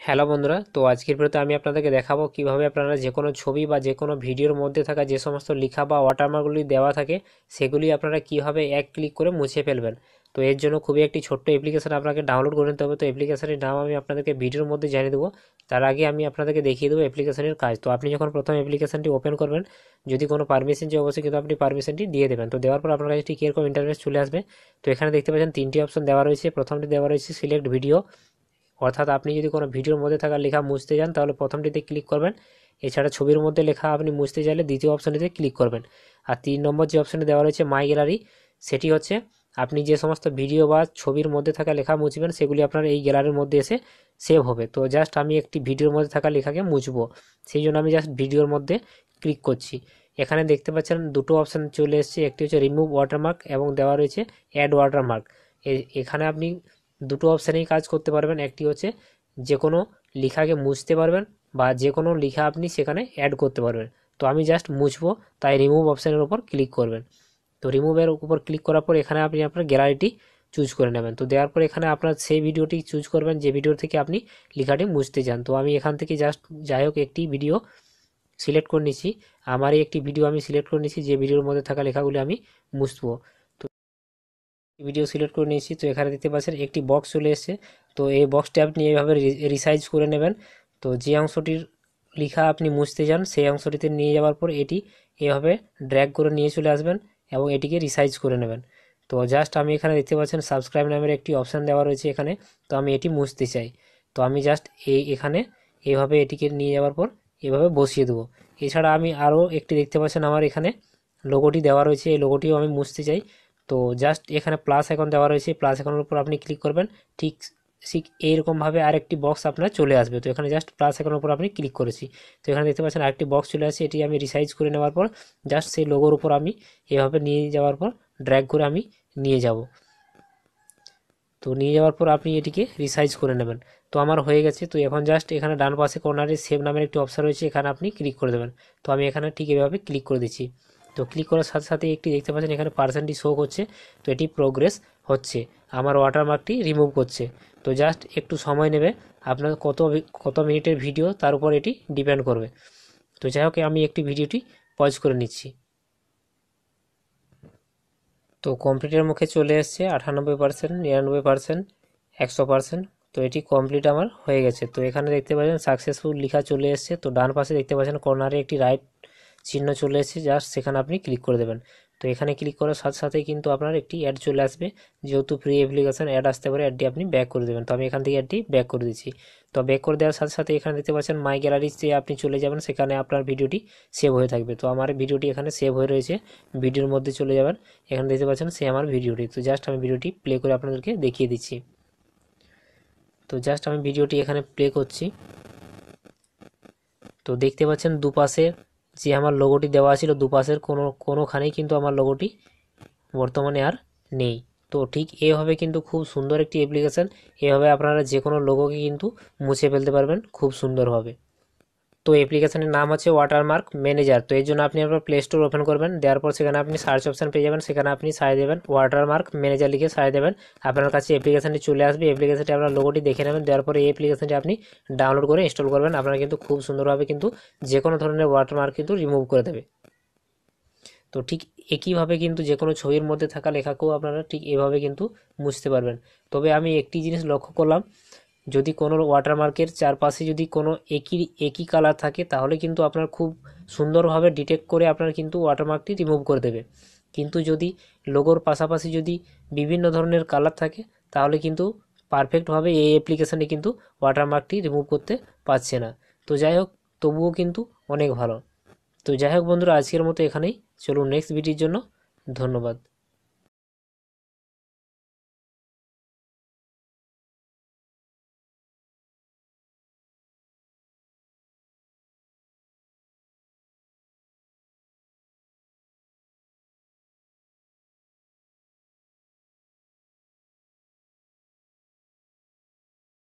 Hello বন্ধুরা, তো আজকের ভিডিওতে আমি আপনাদেরকে দেখাবো কীভাবে আপনারা যে কোনো ছবি বা যে কোনো ভিডিওর মধ্যে থাকা যে সমস্ত লেখা বা ওয়াটারমার্কগুলি দেওয়া থাকে, সেগুলি আপনারা কীভাবে এক ক্লিক করে মুছে ফেলবেন। তো এর জন্য খুবই একটি ছোট্ট অ্যাপ্লিকেশন আপনাকে ডাউনলোড করে নিতে হবে। তো অ্যাপ্লিকেশনের নাম আমি আপনাদেরকে ভিডিওর মধ্যে জানিয়ে দেবো। তার আগে আমি আপনাদেরকে দেখিয়ে দেবো অ্যাপ্লিকেশনের কাজ। তো আপনি যখন প্রথম অ্যাপ্লিকেশনটি ওপেন করবেন, যদি কোনো পারমিশন যে অবশ্যই কিন্তু আপনি পারমিশনটি দিয়ে দেবেন। তো দেওয়ার পর আপনার কাছে ঠিক এরকম ইন্টারভেস চলে আসবে। তো এখানে দেখতে পাচ্ছেন তিনটি অপশন দেওয়া রয়েছে। প্রথমটি দেওয়া রয়েছে সিলেক্ট ভিডিও অর্থাৎ আপনি যদি কোনো ভিডিওর মধ্যে থাকা লেখা মুছতে যান, তাহলে প্রথমটিতে ক্লিক করবেন। এছাড়া ছবির মধ্যে লেখা আপনি মুছতে চাইলে দ্বিতীয় অপশানটিতে ক্লিক করবেন। আর তিন নম্বর যে অপশানটি দেওয়া রয়েছে মাই গ্যালারি সেটি হচ্ছে আপনি যে সমস্ত ভিডিও বা ছবির মধ্যে থাকা লেখা মুছবেন, সেগুলি আপনার এই গ্যালারির মধ্যে এসে সেভ হবে। তো জাস্ট আমি একটি ভিডিওর মধ্যে থাকা লেখাকে মুছবো। সেই জন্য আমি জাস্ট ভিডিওর মধ্যে ক্লিক করছি। এখানে দেখতে পাচ্ছেন দুটো অপশান চলে এসেছে। একটি হচ্ছে রিমুভ ওয়াটারমার্ক এবং দেওয়া রয়েছে অ্যাড ওয়াটারমার্ক এখানে আপনি দুটো অপশানেই কাজ করতে পারবেন। একটি হচ্ছে যে কোনো লেখাকে মুছতে পারবেন বা যে কোনো লেখা আপনি সেখানে অ্যাড করতে পারবেন। তো আমি জাস্ট মুছবো, তাই রিমুভ অপশানের উপর ক্লিক করবেন। তো রিমুভের উপর ক্লিক করার পর এখানে আপনি আপনার গ্যালারিটি চুজ করে নেবেন। তো দেওয়ার পর এখানে আপনার সেই ভিডিওটি চুজ করবেন, যে ভিডিও থেকে আপনি লেখাটি মুছতে চান। তো আমি এখান থেকে জাস্ট যাই হোক একটি ভিডিও সিলেক্ট করে নিচ্ছি। আমারই একটি ভিডিও আমি সিলেক্ট করে নিচ্ছি, যে ভিডিওর মধ্যে থাকা লেখাগুলি আমি মুছবো। ভিডিও সিলেক্ট করে নিয়েছি, তো এখানে দেখতে পাচ্ছেন একটি বক্স চলে এসেছে। তো এই বক্সটি আপনি এইভাবে রিসাইজ করে নেবেন। তো যে অংশটির লেখা আপনি মুছতে যান সেই অংশটিতে নিয়ে যাওয়ার পর এটি এভাবে ড্র্যাগ করে নিয়ে চলে আসবেন এবং এটিকে রিসাইজ করে নেবেন। তো জাস্ট আমি এখানে দেখতে পাচ্ছেন সাবস্ক্রাইব নামের একটি অপশান দেওয়া রয়েছে এখানে। তো আমি এটি মুছতে চাই। তো আমি জাস্ট এই এখানে এইভাবে এটিকে নিয়ে যাওয়ার পর এভাবে বসিয়ে দেবো। এছাড়া আমি আরও একটি দেখতে পাচ্ছেন আমার এখানে লোগোটি দেওয়া রয়েছে। এই লোগোটিও আমি মুছতে চাই। তো জাস্ট এখানে প্লাস এখন দেওয়া রয়েছে প্লাস এখনের উপর আপনি ক্লিক করবেন, ঠিক ঠিক এইরকমভাবে আরেকটি বক্স আপনার চলে আসবে। তো এখানে জাস্ট প্লাস এখনের উপর আপনি ক্লিক করেছি। তো এখানে দেখতে পাচ্ছেন আরেকটি বক্স চলে আসছে, এটি আমি রিসাইজ করে নেওয়ার পর জাস্ট সেই লোগোর উপর আমি এভাবে নিয়ে যাওয়ার পর ড্র্যাগ করে আমি নিয়ে যাব। তো নিয়ে যাওয়ার পর আপনি এটিকে রিসাইজ করে নেবেন। তো আমার হয়ে গেছে। তো এখন জাস্ট এখানে ডান পাশে কর্নারে সেভ নামের একটি অপশান রয়েছে, এখানে আপনি ক্লিক করে দেবেন। তো আমি এখানে ঠিক এভাবে ক্লিক করে দিচ্ছি। তো ক্লিক করার সাথে সাথে একটি দেখতে পাচ্ছেন, এখানে পার্সেন্টটি শো করছে, তো এটি প্রোগ্রেস হচ্ছে। আমার ওয়াটারমার্কটি রিমুভ করছে। তো জাস্ট একটু সময় নেবে, আপনার কত কত মিনিটের ভিডিও তার উপর এটি ডিপেন্ড করবে। তো যাই হোক, আমি একটি ভিডিওটি পজ করে নিচ্ছি। তো কমপ্লিটের মুখে চলে এসছে, আটানব্বই পার্সেন্ট নিরানব্বই পার্সেন্ট একশো পার্সেন্ট তো এটি কমপ্লিট আমার হয়ে গেছে। তো এখানে দেখতে পাচ্ছেন সাকসেসফুল লেখা চলে এসছে, তো ডান পাশে দেখতে পাচ্ছেন কর্নারে একটি রাইট চিহ্ন চলে এসেছে জাস্ট সেখানে আপনি ক্লিক করে দেবেন। তো এখানে ক্লিক করার সাথে সাথেই কিন্তু আপনার একটি অ্যাড চলে আসবে। যেহেতু ফ্রি অ্যাপ্লিকেশন অ্যাড আসতে পারে অ্যাডটি আপনি ব্যাক করে দেবেন। তো আমি এখান থেকে অ্যাডটি ব্যাক করে দিচ্ছি তো ব্যাক করে দেওয়ার সাথে সাথে এখানে দেখতে পাচ্ছেন মাই গ্যালারিতে আপনি চলে যাবেন, সেখানে আপনার ভিডিওটি সেভ হয়ে থাকবে। তো আমার ভিডিওটি এখানে সেভ হয়ে রয়েছে। ভিডিওর মধ্যে চলে যাবেন। এখানে দেখতে পাচ্ছেন সে আমার ভিডিওটি। তো জাস্ট আমি ভিডিওটি প্লে করে আপনাদেরকে দেখিয়ে দিচ্ছি। তো জাস্ট আমি ভিডিওটি এখানে প্লে করছি। তো দেখতে পাচ্ছেন, দুপাশে যে আমার লোগোটি দেওয়া ছিল দুপাশের কোনো, কোনোখানেই কিন্তু আমার লোগোটি বর্তমানে আর নেই। তো ঠিক এভাবে কিন্তু খুব সুন্দর একটি অ্যাপ্লিকেশান এভাবে আপনারা যে কোনো লোগোকে কিন্তু মুছে ফেলতে পারবেন, খুব সুন্দরভাবে। তো অ্যাপ্লিকেশনের নাম হচ্ছে ওয়াটারমার্ক ম্যানেজার তো এর জন্য আপনি আপনার প্লে স্টোর ওপেন করবেন, দেওয়ার পর সেখানে আপনি সার্চ অপশান পেয়ে যাবেন, সেখানে আপনি সারিয়ে দেবেন ওয়াটারমার্ক ম্যানেজার লিখে সারিয়ে দেবেন। আপনার কাছে অ্যাপ্লিকেশানটি চলে আসবে অ্যাপ্লিকেশানটি আপনার লোগোটি দেখে নেবেন, দেওয়ার পরে এই অ্যাপ্লিকেশানটি আপনি ডাউনলোড করে ইনস্টল করবেন। আপনারা কিন্তু খুব সুন্দরভাবে কিন্তু যে কোনো ধরনের ওয়াটারমার্ক কিন্তু রিমুভ করে দেবে। তো ঠিক একইভাবে কিন্তু যে কোনো ছবির মধ্যে থাকা লেখাকেও আপনারা ঠিক এভাবে কিন্তু মুছতে পারবেন। তবে আমি একটি জিনিস লক্ষ্য করলাম যদি কোনো ওয়াটারমার্কের চারপাশে যদি কোনো একই একই কালার থাকে, তাহলে কিন্তু আপনার খুব সুন্দরভাবে ডিটেক্ট করে আপনার কিন্তু ওয়াটারমার্কটি রিমুভ করে দেবে। কিন্তু যদি লোগোর পাশাপাশি যদি বিভিন্ন ধরনের কালার থাকে, তাহলে কিন্তু পারফেক্টভাবে এই অ্যাপ্লিকেশানে কিন্তু ওয়াটারমার্কটি রিমুভ করতে পারছে না। তো যাই হোক, তবুও কিন্তু অনেক ভালো। তো যাই হোক বন্ধুরা, আজকের মতো এখানেই। চলুন নেক্সট ভিডিওর জন্য। ধন্যবাদ।